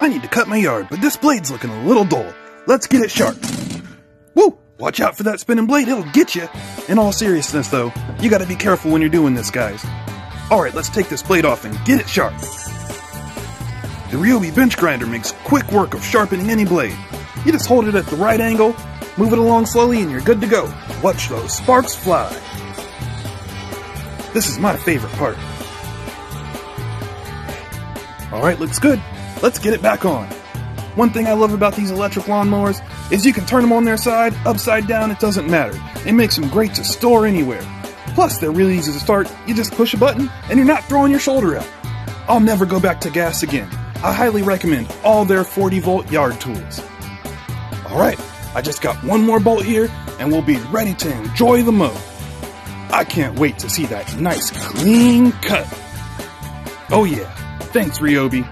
I need to cut my yard, but this blade's looking a little dull. Let's get it sharp. Woo! Watch out for that spinning blade, it'll get you. In all seriousness, though, you gotta be careful when you're doing this, guys. Alright, let's take this blade off and get it sharp. The Ryobi bench grinder makes quick work of sharpening any blade. You just hold it at the right angle, move it along slowly, and you're good to go. Watch those sparks fly. This is my favorite part. Alright, looks good. Let's get it back on. One thing I love about these electric lawnmowers is you can turn them on their side, upside down, it doesn't matter. It makes them great to store anywhere. Plus, they're really easy to start. You just push a button and you're not throwing your shoulder out. I'll never go back to gas again. I highly recommend all their 40 volt yard tools. Alright, I just got one more bolt here and we'll be ready to enjoy the mow. I can't wait to see that nice clean cut. Oh yeah, thanks Ryobi.